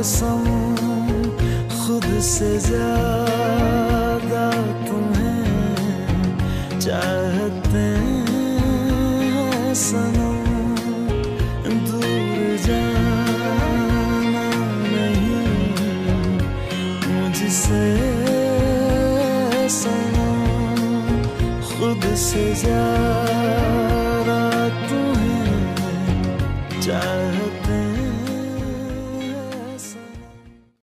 कसम, खुद से ज़्यादा तुम्हें चाहते हैं सनम। दूर जाना नहीं मुझसे सनम। खुद से ज़्यादा तुम्हें चाहते हैं